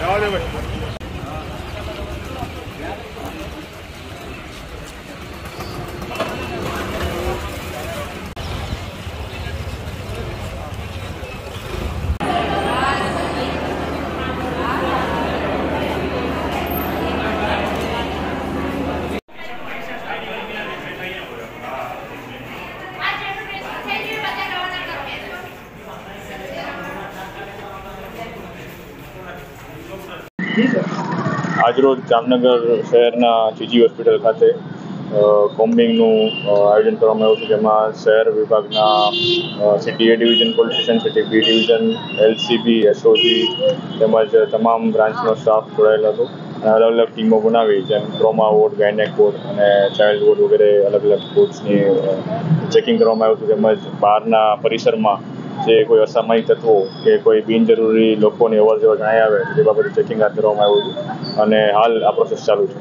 然后这같이 음, આજરોજ જામનગર શહેરના જીજી હોસ્પિટલ ખાતે કોમ્બિંગનું આયોજન કરવામાં આવ્યું હતું, જેમાં શહેર વિભાગના city A division, police station, city B division, LCB, SOG તેમજ તમામ બ્રાન્ચનો સ્ટાફ જોડાયેલો હતો. અને અલગ અલગ ટીમો બનાવી, જેમ ટ્રોમા વોર્ડ, ગાયનેક વોર્ડ અને ચાઇલ્ડ વોર્ડ વગેરે અલગ અલગ વોર્ડ્સની ચેકિંગ કરવામાં આવ્યું હતું. તેમજ બહારના પરિસરમાં જે કોઈ અસામાયિક તત્વો કે કોઈ બિનજરૂરી લોકોની અવર જવર જણાઈ આવે તે બાબતે ચેકિંગ હાથ ધરવામાં આવ્યું હતું અને હાલ આ પ્રોસેસ ચાલુ છે.